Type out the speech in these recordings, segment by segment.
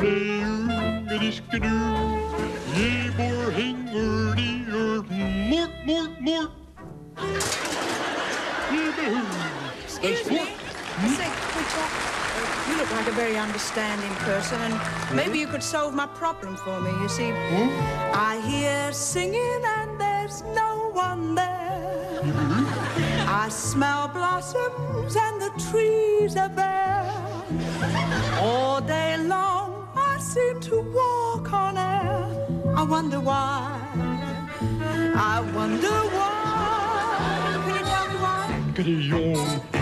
You look like a very understanding person, and maybe you could solve my problem for me. You see, hmm? I hear singing and there's no one there. Mm -hmm. I smell blossoms and the trees are bare. All day seem to walk on air. I wonder why. I wonder why. Can you tell me why?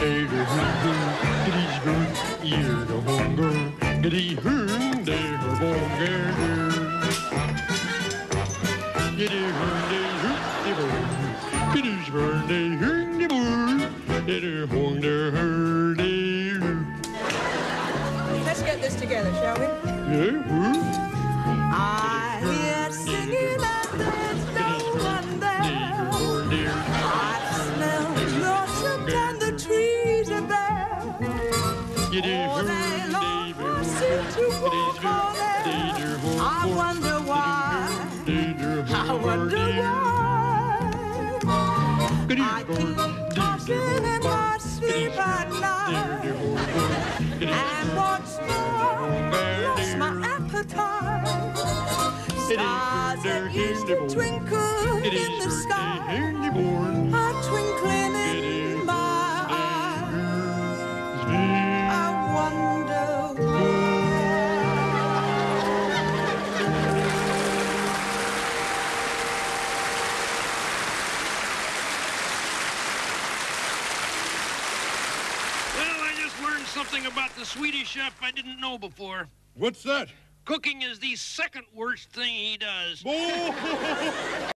Hele hunden, grisbjørn, irde hunger, grihund, det er bonger. Gri hund, det er hund, det bor, grisbjørn, det er hund, det bor, det er hund, det er det I hear singing and there's no one there. I smell blossoms and the trees are bare. All day long I seem to walk on air. I wonder why. I wonder why. I keep tossing in my sleep at night. Stars that used to twinkle in the sky are twinkling in my eyes. I wonder why. Well, I just learned something about the Swedish chef I didn't know before. What's that? Cooking is the second worst thing he does.